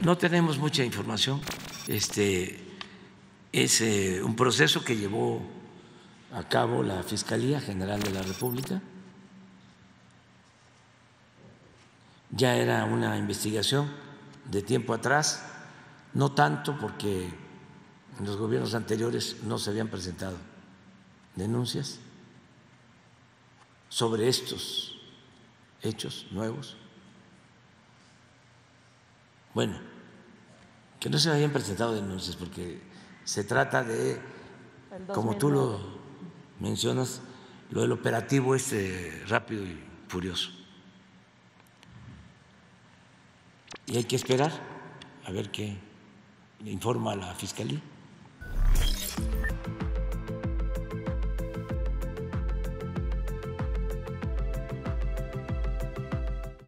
no tenemos mucha información. Este es eh, un proceso que llevó a cabo la Fiscalía General de la República. Ya era una investigación de tiempo atrás, no tanto porque en los gobiernos anteriores no se habían presentado denuncias sobre estos hechos nuevos. Bueno, que no se habían presentado denuncias porque se trata de, como tú lo mencionas, lo del operativo este rápido y furioso. Y hay que esperar a ver qué informa la Fiscalía.